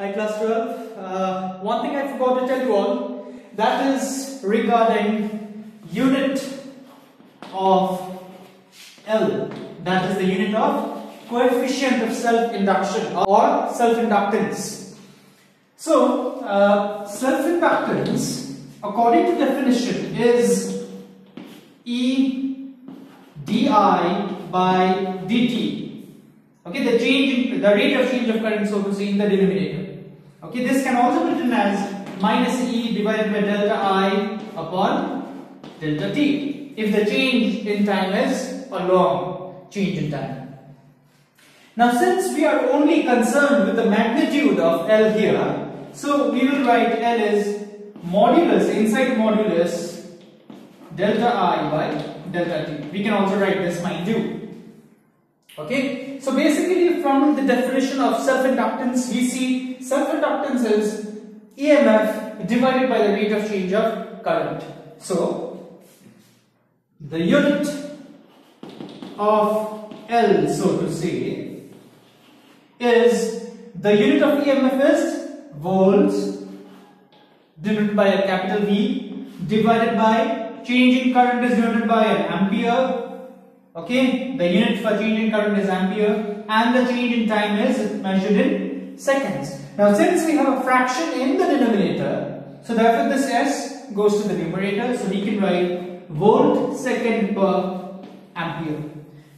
Hi class 12. Uh, one thing I forgot to tell you all that is regarding unit of L that is the unit of coefficient of self-induction or self-inductance. So uh, self-inductance according to definition is E di by dt okay the change the rate of change of current so to say in the denominator Okay, this can also be written as minus E divided by delta I upon delta T. If the change in time is a long change in time. Now since we are only concerned with the magnitude of L here, so we will write L is modulus, inside modulus delta I by delta T. We can also write this mind you. Okay, so basically from the definition of self-inductance, we see self-inductance is EMF divided by the rate of change of current. So, the unit of L, so to say, is the unit of EMF is volts denoted by a capital V divided by change in current is denoted by an ampere Okay, the unit for change in current is ampere and the change in time is measured in seconds. Now since we have a fraction in the denominator, so therefore this S goes to the numerator, so we can write volt second per ampere.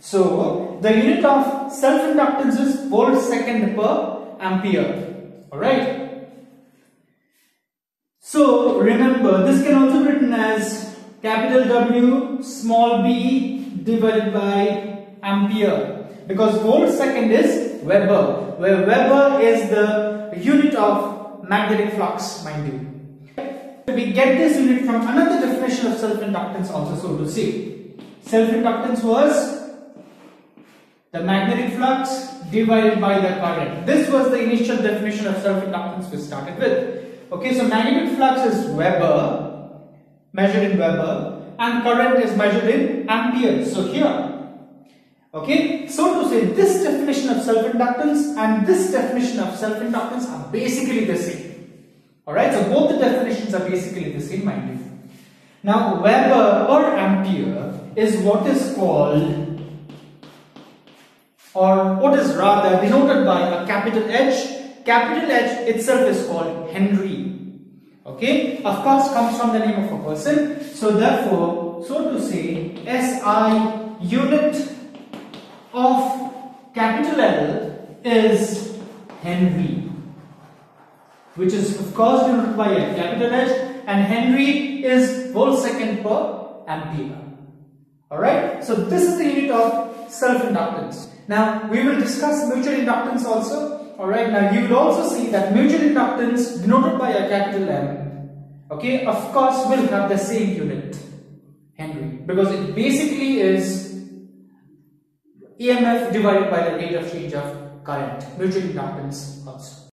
So the unit of self-inductance is volt second per ampere. Alright. So remember this can also be written as capital W small b divided by ampere because volt second is Weber where Weber is the unit of magnetic flux mind you. We get this unit from another definition of self-inductance also so to say. Self-inductance was the magnetic flux divided by the current. This was the initial definition of self-inductance we started with. Okay, so magnetic flux is Weber, measured in Weber, and current is measured in amperes. So here, okay, so to say this definition of self-inductance and this definition of self-inductance are basically the same. Alright, so both the definitions are basically the same, mind you. Now, Weber per ampere is what is called or what is rather denoted by a capital H. Capital H itself is called Henry okay? Of course comes from the name of a person. So therefore so to say SI unit of capital L is Henry. Which is of course denoted by a capital H and Henry is volt second per ampere. Alright? So this is the unit of self inductance now we will discuss mutual inductance also Alright, now you will also see that mutual inductance denoted by a capital M, okay, of course will have the same unit, Henry, because it basically is EMF divided by the rate of change of current, mutual inductance also.